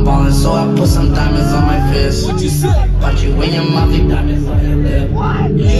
I'm ballin', so I put some diamonds on my fist. What you say? But you in your mouth, diamonds on your lip. What? Yeah.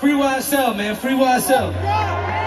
Free YSL, man. Free YSL.